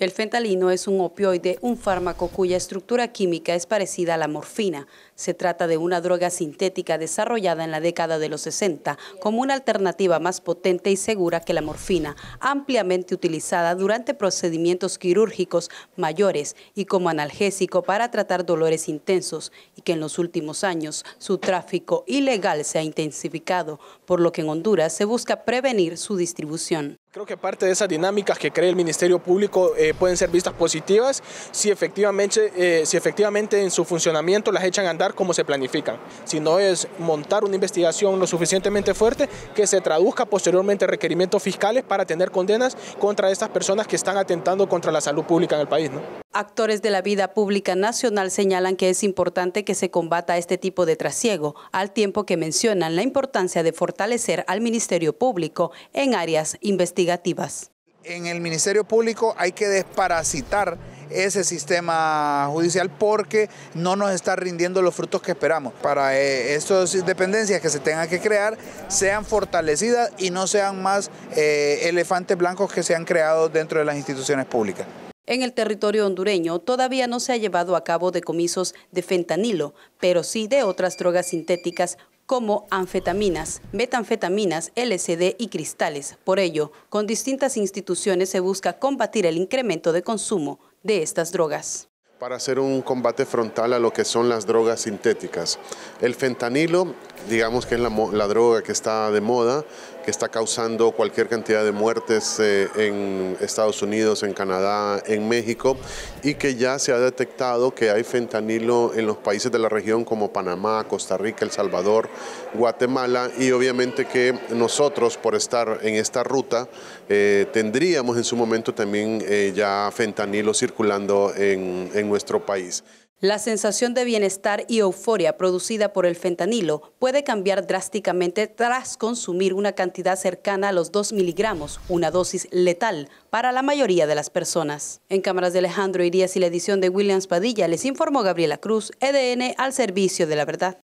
El fentalino es un opioide, un fármaco cuya estructura química es parecida a la morfina. Se trata de una droga sintética desarrollada en la década de los 60 como una alternativa más potente y segura que la morfina, ampliamente utilizada durante procedimientos quirúrgicos mayores y como analgésico para tratar dolores intensos y que en los últimos años su tráfico ilegal se ha intensificado, por lo que en Honduras se busca prevenir su distribución. Creo que parte de esas dinámicas que cree el Ministerio Público eh, pueden ser vistas positivas si efectivamente, eh, si efectivamente en su funcionamiento las echan a andar como se planifican. Si no es montar una investigación lo suficientemente fuerte que se traduzca posteriormente en requerimientos fiscales para tener condenas contra estas personas que están atentando contra la salud pública en el país. ¿no? Actores de la vida pública nacional señalan que es importante que se combata este tipo de trasiego, al tiempo que mencionan la importancia de fortalecer al Ministerio Público en áreas investigativas. En el Ministerio Público hay que desparasitar ese sistema judicial porque no nos está rindiendo los frutos que esperamos. Para eh, estas dependencias que se tengan que crear sean fortalecidas y no sean más eh, elefantes blancos que se han creado dentro de las instituciones públicas. En el territorio hondureño todavía no se ha llevado a cabo decomisos de fentanilo, pero sí de otras drogas sintéticas como anfetaminas, metanfetaminas, LSD y cristales. Por ello, con distintas instituciones se busca combatir el incremento de consumo de estas drogas para hacer un combate frontal a lo que son las drogas sintéticas. El fentanilo, digamos que es la, droga que está de moda, que está causando cualquier cantidad de muertes eh, en Estados Unidos, en Canadá, en México, y que ya se ha detectado que hay fentanilo en los países de la región como Panamá, Costa Rica, El Salvador, Guatemala, y obviamente que nosotros, por estar en esta ruta, eh, tendríamos en su momento también eh, ya fentanilo circulando en, en nuestro país. La sensación de bienestar y euforia producida por el fentanilo puede cambiar drásticamente tras consumir una cantidad cercana a los 2 miligramos, una dosis letal para la mayoría de las personas. En cámaras de Alejandro Irías y la edición de Williams Padilla les informó Gabriela Cruz, EDN al servicio de la verdad.